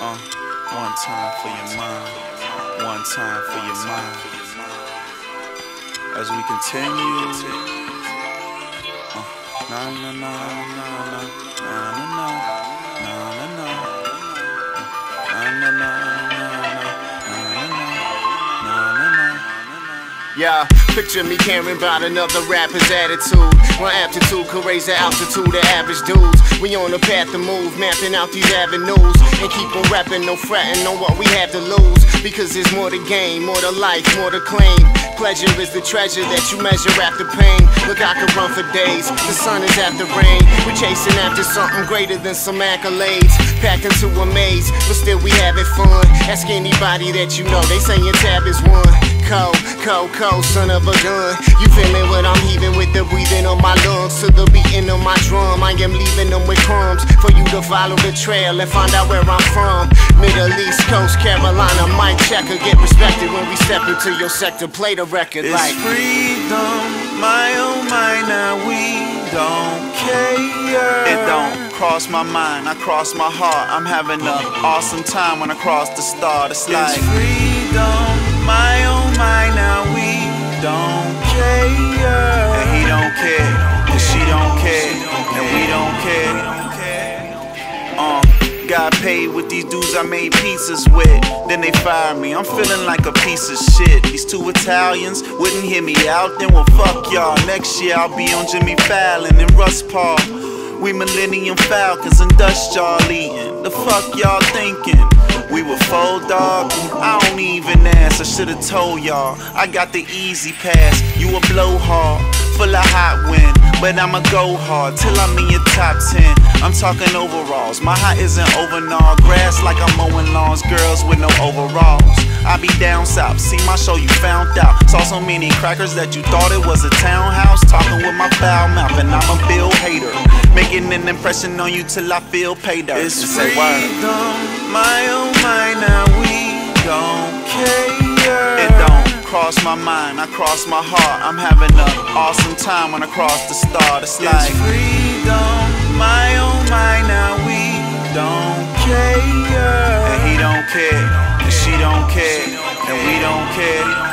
Uh, one time for your mind, one time for your mind. As we continue, uh, na na na na na na na na na na Yeah, picture me caring about another rapper's attitude. My aptitude could raise the altitude of average dudes. We on the path to move, mapping out these avenues. And keep on rapping, no fretting on what we have to lose. Because there's more to gain, more to life, more to claim. Pleasure is the treasure that you measure after pain. Look, I could run for days. The sun is after rain. We're chasing after something greater than some accolades. Packed into a maze, but still we having fun. Ask anybody that you know, they say your tab is one. Cold, cold, cold, son of a gun. You feeling what I'm heaving with the breathing of my lungs to the beating of my drum. I am leaving them with crumbs for you to follow the trail and find out where I'm from. Middle East Coast, Carolina, mic checker, get respected when we step into your sector. Play the record It's like. freedom, my oh my, now we don't care. It don't cross my mind, I cross my heart. I'm having an awesome time when I cross the start. It's like freedom, got paid with these dudes I made pizzas with. Then they fired me. I'm feeling like a piece of shit. These two Italians wouldn't hear me out. Then well, fuck y'all. Next year I'll be on Jimmy Fallon and Russ Paul. We Millennium Falcons and dust y'all eating. The fuck y'all thinking? We were full dog. I don't even ask. I should've told y'all. I got the easy pass. You a blowhard, full of hot wind. But I'ma go hard till I'm in your top 10. I'm talking overalls. My hat isn't over gnaw. Grass like I'm mowing lawns. Girls with no overalls. I be down south. See my show, you found out. Saw so many crackers that you thought it was a townhouse. Talking with my foul mouth, and I'm a bill hater. Making an impression on you till I feel paid dirt. It's freedom, my oh my, cross my mind, I cross my heart. I'm having an awesome time when I cross the star. It's like it's freedom, my oh mind, now we don't care. And he don't care, and she don't care, and we don't care.